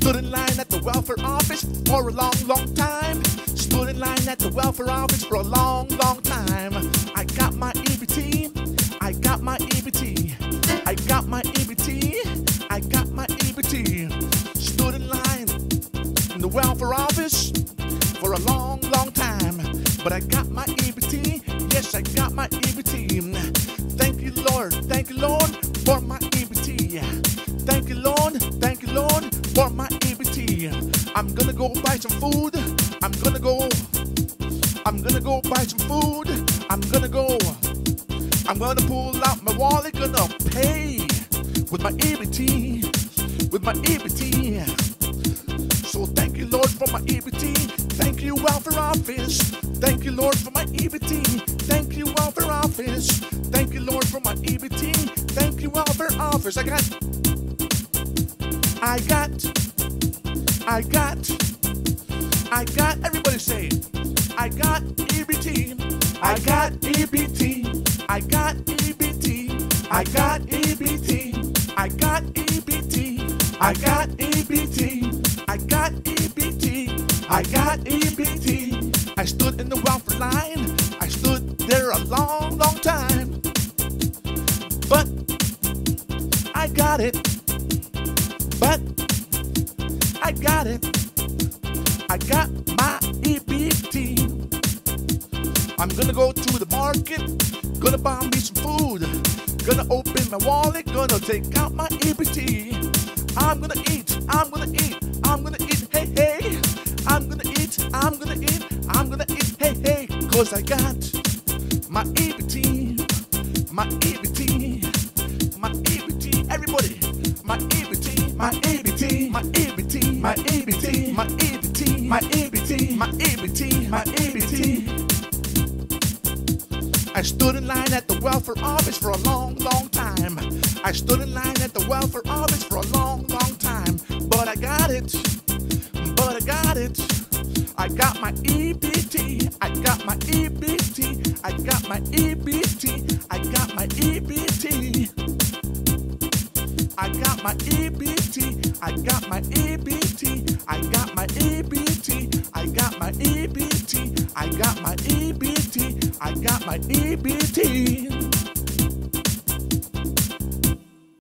Stood in line at the welfare office for a long, long time. Stood in line at the welfare office for a long, long time. I got my EBT. I got my EBT. I got my EBT. I got my EBT. Stood in line in the welfare office for a long, long time. But I got my EBT. Yes, I got my EBT. Thank you, Lord. Thank you, Lord, for my EBT. Thank you, Lord. Thank I'm gonna go buy some food. I'm gonna go. I'm gonna go buy some food. I'm gonna go. I'm gonna pull out my wallet. Gonna pay with my EBT. With my EBT. So thank you, Lord, for my EBT. Thank you, welfare office. Thank you, Lord, for my EBT. Thank you, welfare office. Thank you, Lord, for my EBT. Thank you, welfare office. I got, I got, I got, I got. Everybody say it. I got EBT. I got EBT. I got EBT. I got EBT. I got EBT. I got EBT. I got EBT. I got EBT. I stood in the welfare line. I stood there a long, long time. But I got it. But I got it. I got my EBT. I'm gonna go to the market, gonna buy me some food, gonna open my wallet, gonna take out my EBT. I'm gonna eat, I'm gonna eat, I'm gonna eat, hey hey. I'm gonna eat, I'm gonna eat, I'm gonna eat, hey hey. Cause I got my EBT, my EBT, my EBT. Everybody, my EBT, my EBT, my EBT, my EBT, my EBT, my EBT, my EBT, my EBT. I stood in line at the welfare office for a long, long time. I stood in line at the welfare office for a long, long time. But I got it. But I got it. I got my EBT. I got my EBT. I got my EBT. I got my EBT. I got my EBT. I got my EBT. I got my EBT. I got my EBT. I got my EBT. I got my EBT.